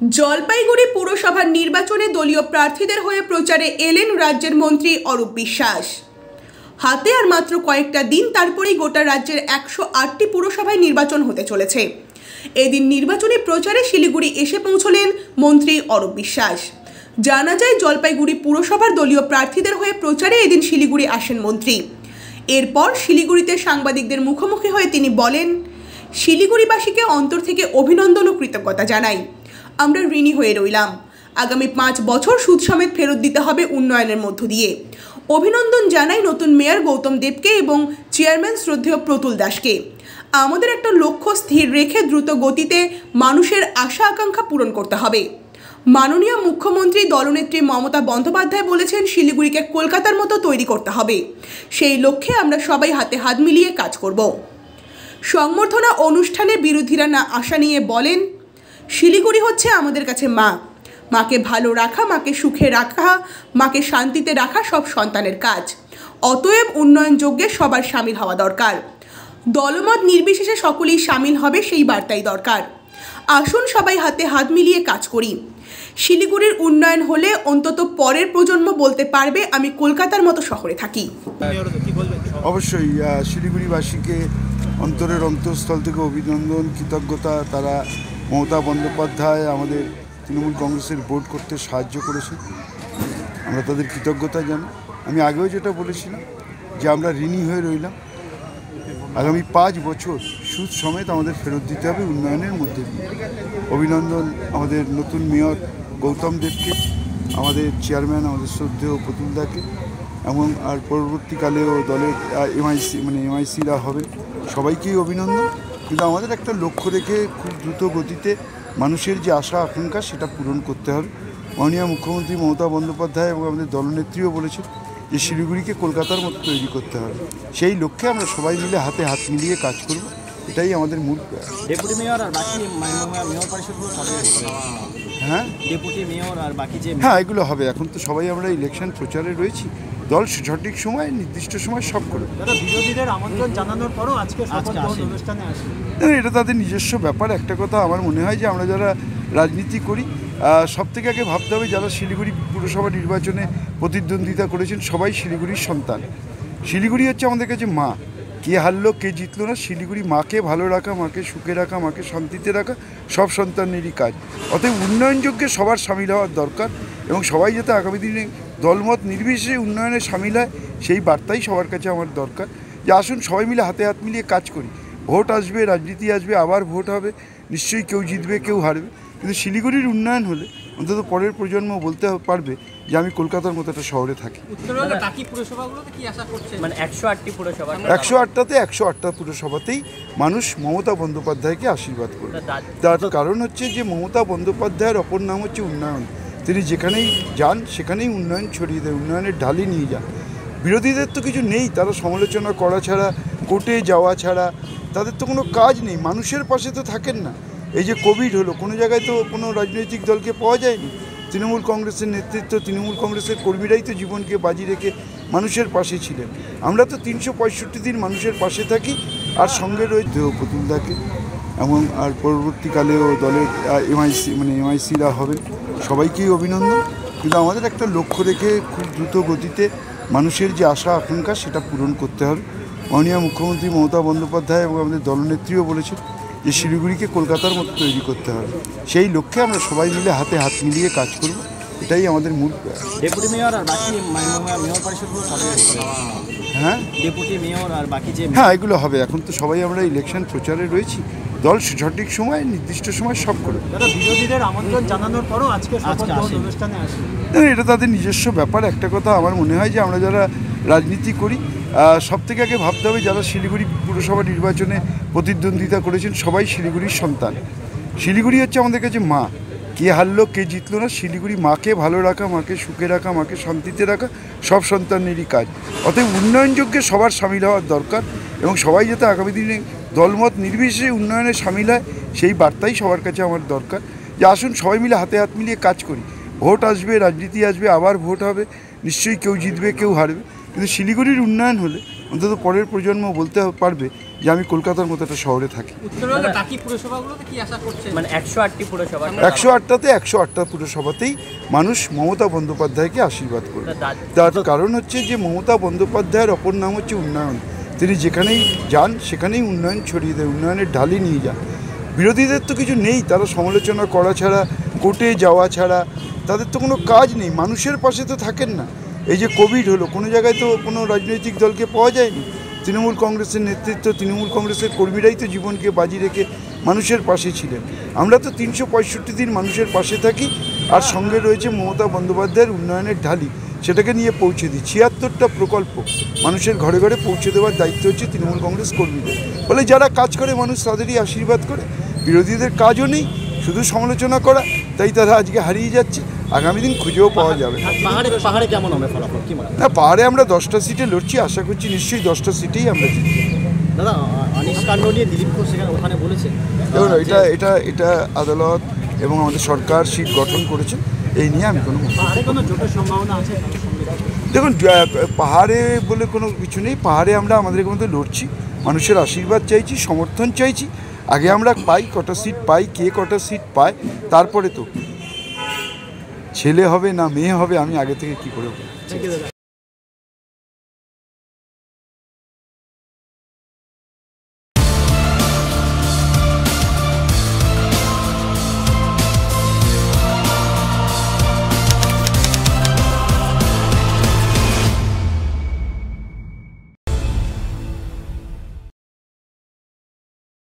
জলপাইগুড়ি পুরসভার নির্বাচনে দলীয় প্রার্থীদের হয়ে প্রচারে এলেন রাজ্যের মন্ত্রী অরূপ বিশ্বাস। হাতে আর মাত্র কয়েকটা দিন তারপরেই গোটা রাজ্যের একশো আটটি পুরসভায় নির্বাচন হতে চলেছে। এদিন নির্বাচনী প্রচারে শিলিগুড়ি এসে পৌঁছলেন মন্ত্রী অরূপ বিশ্বাস। জানা যায়, জলপাইগুড়ি পুরসভার দলীয় প্রার্থীদের হয়ে প্রচারে এদিন শিলিগুড়ি আসেন মন্ত্রী। এরপর শিলিগুড়িতে সাংবাদিকদের মুখোমুখি হয়ে তিনি বলেন, শিলিগুড়িবাসীকে অন্তর থেকে অভিনন্দন ও কৃতজ্ঞতা জানাই। আমরা ঋণী হয়ে রইলাম। আগামী পাঁচ বছর সুদ সমেত ফেরত দিতে হবে উন্নয়নের মধ্য দিয়ে। অভিনন্দন জানাই নতুন মেয়র গৌতম দেবকে এবং চেয়ারম্যান শ্রদ্ধেয় প্রতুল দাসকে। আমাদের একটা লক্ষ্য স্থির রেখে দ্রুত গতিতে মানুষের আশা আকাঙ্ক্ষা পূরণ করতে হবে। মাননীয় মুখ্যমন্ত্রী দলনেত্রী মমতা বন্দ্যোপাধ্যায় বলেছেন, শিলিগুড়িকে কলকাতার মতো তৈরি করতে হবে। সেই লক্ষ্যে আমরা সবাই হাতে হাত মিলিয়ে কাজ করব। সংবর্ধনা অনুষ্ঠানে বিরোধীরা না আশা নিয়ে বলেন শিলিগুড়ি হচ্ছে আমাদের কাছে মা। মাকে ভালো রাখা, মাকে সুখে রাখা, মাকে শান্তিতে রাখা সব সন্তানের কাজ। অতএব উন্নয়ন যজ্ঞে সবার সামিল হওয়া দরকার। দলমত নির্বিশেষে সকলেই সামিল হবে সেই বার্তাই দরকার। আসুন সবাই হাতে হাত মিলিয়ে কাজ করি। শিলিগুড়ির উন্নয়ন হলে অন্তত পরের প্রজন্ম বলতে পারবে, আমি কলকাতার মতো শহরে থাকি। অবশ্যই শিলিগুড়িবাসীকে অন্তরের অন্তঃস্থল থেকে অভিনন্দন, কৃতজ্ঞতা, তারা মমতা বন্দ্যোপাধ্যায় আমাদের তৃণমূল কংগ্রেসের ভোট করতে সাহায্য করেছে আমরা তাদের কৃতজ্ঞতা জানি আমি আগেও যেটা বলেছিলাম যে আমরা ঋণী হয়ে রইলাম। আগামী পাঁচ বছর সুদ সমেত আমাদের ফেরত দিতে হবে উন্নয়নের মধ্যে অভিনন্দন আমাদের নতুন মেয়র গৌতম দেবকে, আমাদের চেয়ারম্যান আমাদের শ্রদ্ধেয় প্রতুলদাকে এবং আর পরবর্তীকালেও দলের এমআইসি মানে এমআইসিরা হবে। সবাইকেই অভিনন্দন। কিন্তু আমাদের একটা লক্ষ্য রেখে খুব দ্রুত গতিতে মানুষের যে আশা, আকাঙ্ক্ষা, সেটা পূরণ করতে হবে মাননীয় মুখ্যমন্ত্রী মমতা বন্দ্যোপাধ্যায় এবং আমাদের দলনেত্রীও বলেছেন যে শিলিগুড়িকে কলকাতার মতো তৈরি করতে হবে সেই লক্ষ্যে আমরা সবাই মিলে হাতে হাত মিলিয়ে কাজ করব এটাই আমাদের মূল। ডেপুটি মেয়র আর বাকি মেয়র হ্যাঁ? ডেপুটি মেয়র আর বাকি যে হ্যাঁ এগুলো হবে। এখন তো সবাই আমরা ইলেকশন প্রচারে রয়েছি। দল সঠিক সময় নির্দিষ্ট সময় সব করে। দাদা বিরোধীদের আমন্ত্রণ জানানোর পরও আজকে। অনুষ্ঠানে এটা তাদের নিজস্ব ব্যাপার। একটা কথা আমার মনে হয় যে আমরা যারা রাজনীতি করি সব থেকে আগে ভাবতে হবে যারা শিলিগুড়ি পুরসভা নির্বাচনে প্রতিদ্বন্দ্বিতা করেছেন সবাই শিলিগুড়ির সন্তান। শিলিগুড়ি হচ্ছে আমাদের কাছে মা। কে হারলো, কে জিতলো না, শিলিগুড়ি মাকে ভালো রাখা, মাকে সুখে রাখা, মাকে শান্তিতে রাখা, সব সন্তানেরই কাজ। অতএব উন্নয়নযোগ্যে সবার সামিল হওয়ার দরকার এবং সবাই যাতে আগামী দিনে দলমত নির্বিশেষে উন্নয়নে সামিল হয়, সেই বার্তাই সবার কাছে আমার দরকার। যে আসুন, সবাই মিলে হাতে হাত মিলিয়ে কাজ করি। ভোট আসবে, রাজনীতি আসবে, আবার ভোট হবে, নিশ্চয়ই কেউ জিতবে, কেউ হারবে। কিন্তু শিলিগুড়ির উন্নয়ন হলে অন্তত পরের প্রজন্ম বলতে পারবে যে আমি কলকাতার মতো একটা শহরে থাকি। উত্তরবঙ্গের বাকি পুরসভাগুলোতে কি আশা করছেন? মানে একশো আটটাতে একশো আটটা পুরসভাতেই মানুষ মমতা বন্দ্যোপাধ্যায়কে আশীর্বাদ করবে। তার কারণ হচ্ছে যে মমতা বন্দ্যোপাধ্যায়ের অপর নাম হচ্ছে উন্নয়ন। তিনি যেখানেই যান সেখানেই উন্নয়ন ছড়িয়ে দেয় উন্নয়নের ঢালি নিয়ে যান। বিরোধীদের তো কিছু নেই তারা সমালোচনা করা ছাড়া কোর্টে যাওয়া ছাড়া তাদের তো কোনো কাজ নেই। মানুষের পাশে তো থাকেন না। এই যে কোভিড হলো, কোনো জায়গায় তো কোনো রাজনৈতিক দলকে পাওয়া যায়নি। তৃণমূল কংগ্রেসের নেতৃত্ব, তৃণমূল কংগ্রেসের কর্মীরাই তো জীবনকে বাজি রেখে মানুষের পাশে ছিলেন। আমরা তো তিনশো পঁয়ষট্টি দিন মানুষের পাশে থাকি আর সঙ্গে রয়েছে প্রতুলদাকে এবং আর পরবর্তীকালেও দলের এমআইসি মানে এমআইসিরা হবে সবাইকেই অভিনন্দন। কিন্তু আমাদের একটা লক্ষ্য রেখে খুব দ্রুত গতিতে মানুষের যে আশা, আকাঙ্ক্ষা, সেটা পূরণ করতে হবে। মাননীয় মুখ্যমন্ত্রী মমতা বন্দ্যোপাধ্যায় এবং আমাদের দলনেত্রীও বলেছেন যে শিলিগুড়িকে কলকাতার মতো তৈরি করতে হবে। সেই লক্ষ্যে আমরা সবাই মিলে হাতে হাত মিলিয়ে কাজ করব। এটাই আমাদের মূল। ডেপুটি মেয়র আর বাকি মেয়র পরিষদগুলো সবে হ্যাঁ? ডেপুটি মেয়র আর বাকি যে হ্যাঁ এগুলো হবে। এখন তো সবাই আমরা ইলেকশন প্রচারে রয়েছি। দল সঠিক সময় নির্দিষ্ট সময় সব করে। বিরোধীদের আমন্ত্রণ জানানোর পরও আজকে। অনুষ্ঠানে আসে এটা তাদের নিজস্ব ব্যাপার। একটা কথা আমার মনে হয় যে আমরা যারা রাজনীতি করি সব থেকে আগে ভাবতে হবে যারা শিলিগুড়ি পুরসভা নির্বাচনে প্রতিদ্বন্দ্বিতা করেছেন, সবাই শিলিগুড়ির সন্তান। শিলিগুড়ি হচ্ছে আমাদের কাছে মা। কে হারলো, কে জিতলো না, শিলিগুড়ি মাকে ভালো রাখা, মাকে সুখে রাখা, মাকে শান্তিতে রাখা, সব সন্তানেরই কাজ। অতএব উন্নয়নযোগ্যে সবার সামিল হওয়ার দরকার এবং সবাই যাতে আগামী দিনে দলমত নির্বিশেষে উন্নয়নে সামিল হয়, সেই বার্তাই সবার কাছে আমার দরকার। যে আসুন সবাই মিলে হাতে হাত মিলিয়ে কাজ করি। ভোট আসবে, রাজনীতি আসবে, আবার ভোট হবে, নিশ্চয়ই কেউ জিতবে, কেউ হারবে। কিন্তু শিলিগুড়ির উন্নয়ন হলে অন্তত পরের প্রজন্ম বলতে পারবে যে আমি কলকাতার মতো একটা শহরে থাকি। উত্তরবঙ্গের টাকি পুরসভাগুলোতে কি আশা করছেন? মানে একশো আটটাতে একশো আটটা পুরসভাতেই মানুষ মমতা বন্দ্যোপাধ্যায়কে আশীর্বাদ করবে। তার কারণ হচ্ছে যে মমতা বন্দ্যোপাধ্যায়ের অপর নাম হচ্ছে উন্নয়ন। তিনি যেখানেই যান সেখানেই উন্নয়ন ছড়িয়ে দেয় উন্নয়নের ঢালি নিয়ে যান। বিরোধীদের তো কিছু নেই তারা সমালোচনা করা ছাড়া কোর্টে যাওয়া ছাড়া তাদের তো কোনো কাজ নেই। মানুষের পাশে তো থাকেন না। এই যে কোভিড হলো, কোনো জায়গায় তো কোনো রাজনৈতিক দলকে পাওয়া যায়নি। তৃণমূল কংগ্রেসের নেতৃত্ব, তৃণমূল কংগ্রেসের কর্মীরাই তো জীবনকে বাজি রেখে মানুষের পাশে ছিলেন। আমরা তো তিনশো পঁয়ষট্টি দিন মানুষের পাশে থাকি, আর সঙ্গে রয়েছে মমতা বন্দ্যোপাধ্যায়ের উন্নয়নের ঢালি। সেটাকে নিয়ে পৌঁছে দিই। ছিয়াত্তরটা প্রকল্প মানুষের ঘরে ঘরে পৌঁছে দেওয়ার দায়িত্ব হচ্ছে তৃণমূল কংগ্রেস কর্মীদের। ফলে যারা কাজ করে, মানুষ তাদেরই আশীর্বাদ করে। বিরোধীদের কাজও নেই, শুধু সমালোচনা করা, তাই তারা আজকে হারিয়ে যাচ্ছে। আগামী দিন খুঁজেও পাওয়া যাবে না। পাহাড়ে পাহাড়ে কেমন হবে ফলাফল? কি মনে না পাহাড়ে আমরা দশটা সিটে লড়ছি আশা করছি নিশ্চয়ই দশটা সিটেই আমরা জিতব। দাদা আ- কাণ্ড নিয়ে দিলীপ ঘোষ সেখানে ওখানে বলেছে। দেখুন এটা এটা এটা আদালত এবং আমাদের সরকার সিট গঠন করেছে এই নিয়ে আমি কোনো পাহাড়ে কোনো সম্ভাবনা আছে? দেখুন পাহাড়ে বলে কোনো কিছু নেই। পাহাড়ে আমরা আমাদের মধ্যে লড়ছি। মানুষের আশীর্বাদ চাইছি সমর্থন চাইছি। আগে আমরা পাই কটা সিট পাই কে কটা সিট পায় তারপরে তো ছেলে হবে না মেয়ে হবে আমি আগে থেকে কি করে